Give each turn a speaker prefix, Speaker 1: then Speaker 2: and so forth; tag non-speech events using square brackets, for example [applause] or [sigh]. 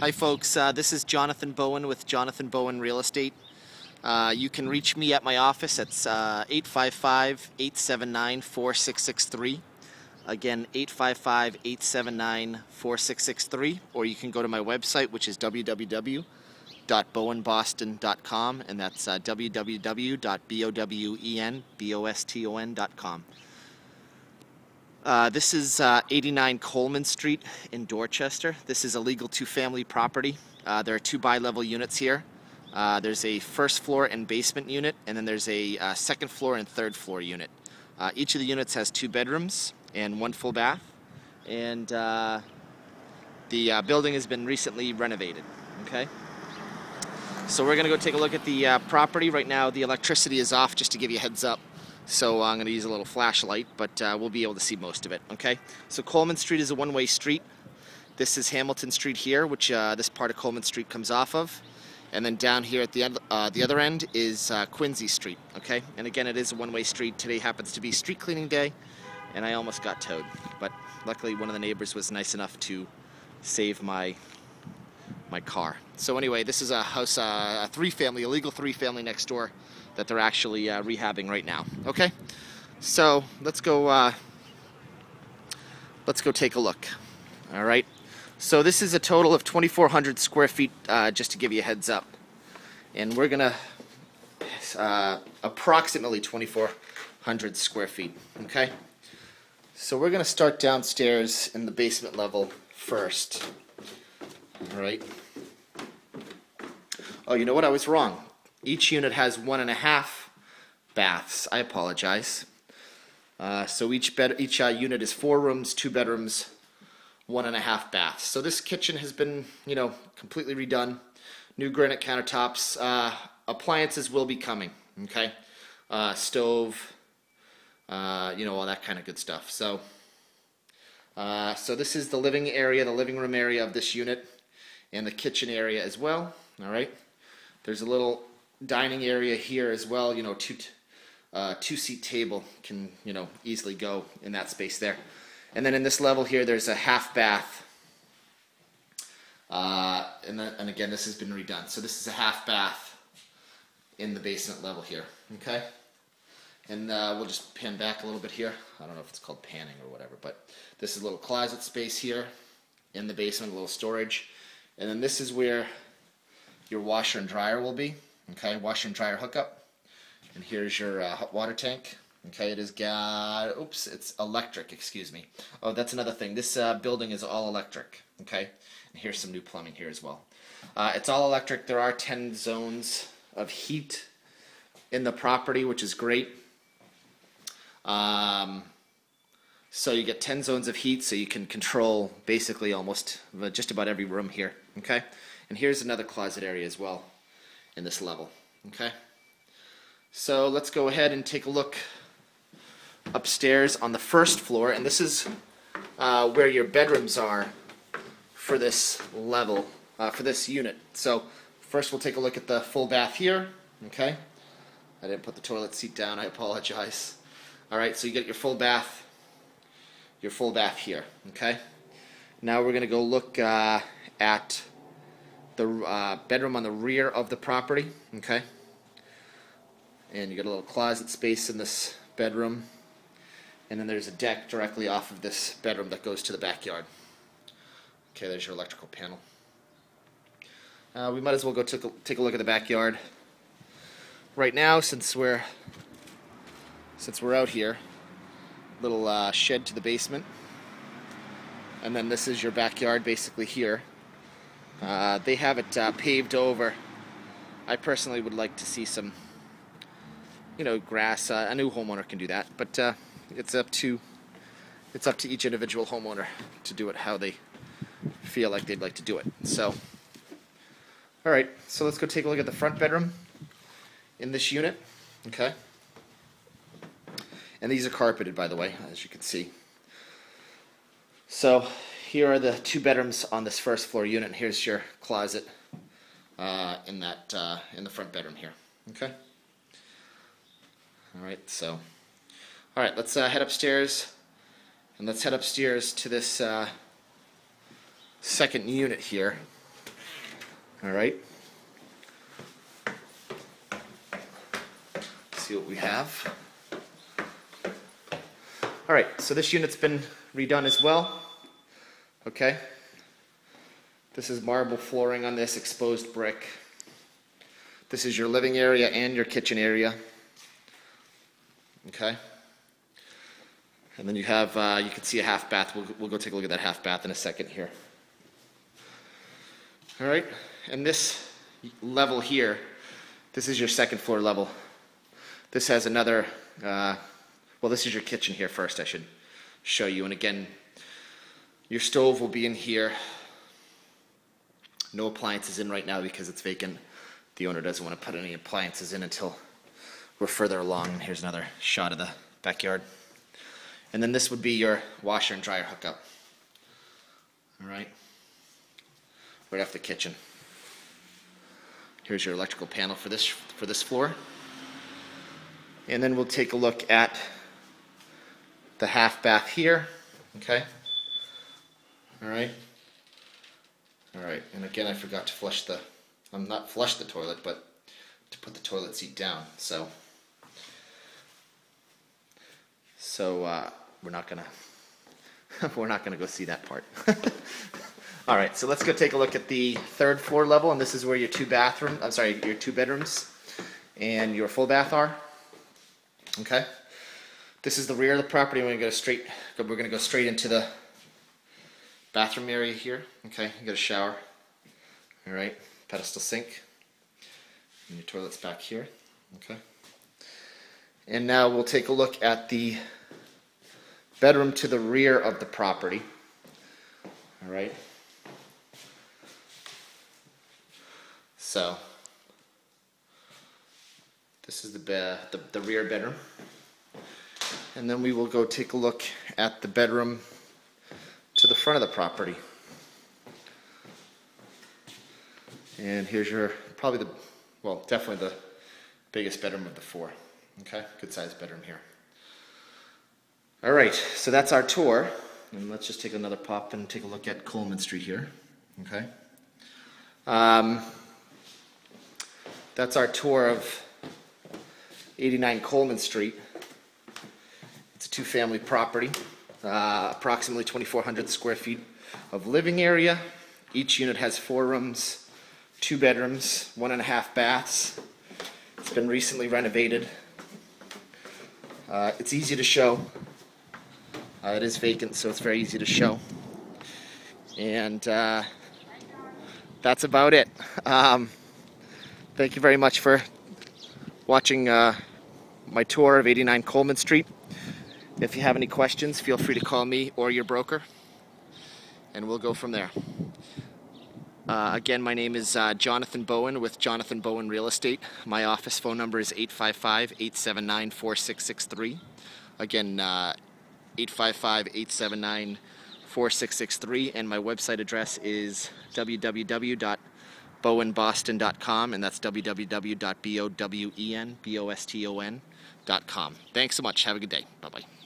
Speaker 1: Hi, folks. Uh, this is Jonathan Bowen with Jonathan Bowen Real Estate. Uh, you can reach me at my office. It's 855 879 4663. Again, 855 879 4663. Or you can go to my website, which is www.bowenboston.com, and that's uh, www.bowenboston.com. Uh, this is uh, 89 Coleman Street in Dorchester. This is a legal two-family property. Uh, there are two bi-level units here. Uh, there's a first floor and basement unit, and then there's a uh, second floor and third floor unit. Each of the units has two bedrooms and one full bath, and the building has been recently renovated. Okay. So we're gonna go take a look at the property. Right now, the electricity is off, just to give you a heads up. So I'm going to use a little flashlight, but uh, we'll be able to see most of it, okay? So Coleman Street is a one-way street. This is Hamilton Street here, which uh, this part of Coleman Street comes off of. And then down here at the, uh, the other end is uh, Quincy Street, okay? And again, it is a one-way street. Today happens to be street cleaning day, and I almost got towed. But luckily, one of the neighbors was nice enough to save my my car. So anyway, this is a house, uh, a three-family, illegal three-family next door that they're actually uh, rehabbing right now. Okay, so let's go. Uh, let's go take a look. All right. So this is a total of 2,400 square feet, uh, just to give you a heads up, and we're gonna uh, approximately 2,400 square feet. Okay. So we're gonna start downstairs in the basement level first. Right. Oh, you know what? I was wrong. Each unit has one and a half baths. I apologize. Uh, so each bed, each uh, unit is four rooms, two bedrooms, one and a half baths. So this kitchen has been, you know, completely redone. New granite countertops. Uh, appliances will be coming. Okay, uh, stove, uh, you know, all that kind of good stuff. So, uh, so this is the living area, the living room area of this unit, and the kitchen area as well. All right. There's a little dining area here as well. You know, two uh, two seat table can you know easily go in that space there. And then in this level here, there's a half bath. Uh, and, then, and again, this has been redone. So this is a half bath in the basement level here. Okay. And uh, we'll just pan back a little bit here. I don't know if it's called panning or whatever, but this is a little closet space here in the basement, a little storage. And then this is where your washer and dryer will be. Okay, washer and dryer hookup. And here's your uh, hot water tank. Okay, it is got, oops, it's electric, excuse me. Oh, that's another thing. This uh, building is all electric. Okay, and here's some new plumbing here as well. Uh, it's all electric. There are 10 zones of heat in the property, which is great. Um, so you get 10 zones of heat, so you can control basically almost just about every room here. Okay, and here's another closet area as well in this level. Okay? So let's go ahead and take a look upstairs on the first floor, and this is uh, where your bedrooms are for this level, uh, for this unit. So first we'll take a look at the full bath here. Okay? I didn't put the toilet seat down, I apologize. Alright, so you get your full bath, your full bath here. Okay? Now we're going to go look uh, at the uh, bedroom on the rear of the property. Okay. And you got a little closet space in this bedroom. And then there's a deck directly off of this bedroom that goes to the backyard. Okay, there's your electrical panel. Uh, we might as well go take a, take a look at the backyard. Right now, since we're since we're out here, little uh, shed to the basement, and then this is your backyard basically here. Uh, they have it uh, paved over. I personally would like to see some, you know, grass. Uh, a new homeowner can do that, but uh, it's up to it's up to each individual homeowner to do it how they feel like they'd like to do it. So, all right, so let's go take a look at the front bedroom in this unit. Okay, and these are carpeted, by the way, as you can see. So here are the two bedrooms on this first floor unit. Here's your closet uh, in that uh, in the front bedroom here. Okay. All right. So, all right. Let's uh, head upstairs, and let's head upstairs to this uh, second unit here. All right. See what we have. All right, so this unit's been redone as well. Okay. This is marble flooring on this exposed brick. This is your living area and your kitchen area. Okay. And then you have, uh, you can see a half bath. We'll, we'll go take a look at that half bath in a second here. All right, and this level here, this is your second floor level. This has another, uh, well, this is your kitchen here first, I should show you. And again, your stove will be in here. No appliances in right now because it's vacant. The owner doesn't want to put any appliances in until we're further along. And here's another shot of the backyard. And then this would be your washer and dryer hookup. All right right off the kitchen. Here's your electrical panel for this, for this floor. And then we'll take a look at the half bath here, okay? All right. All right, and again, I forgot to flush the, I'm not flush the toilet, but to put the toilet seat down, so. So, uh, we're not gonna, [laughs] we're not gonna go see that part. [laughs] All right, so let's go take a look at the third floor level, and this is where your two bathroom, I'm sorry, your two bedrooms and your full bath are. Okay. This is the rear of the property. We're gonna go straight. We're gonna go straight into the bathroom area here. Okay, you got a shower. All right, pedestal sink, and your toilet's back here. Okay. And now we'll take a look at the bedroom to the rear of the property. All right. So this is the, the, the rear bedroom. And then we will go take a look at the bedroom to the front of the property. And here's your, probably the, well, definitely the biggest bedroom of the four. Okay, good sized bedroom here. All right, so that's our tour. And let's just take another pop and take a look at Coleman Street here. Okay. Um, that's our tour of 89 Coleman Street. It's a two-family property, uh, approximately 2,400 square feet of living area. Each unit has four rooms, two bedrooms, one and a half baths. It's been recently renovated. Uh, it's easy to show. Uh, it is vacant, so it's very easy to show. And uh, that's about it. Um, thank you very much for watching uh, my tour of 89 Coleman Street. If you have any questions, feel free to call me or your broker, and we'll go from there. Uh, again, my name is uh, Jonathan Bowen with Jonathan Bowen Real Estate. My office phone number is 855-879-4663. Again, 855-879-4663, and my website address is www.bowenboston.com, and that's www.bowen, B-O-S-T-O-N.com. Thanks so much. Have a good day. Bye-bye.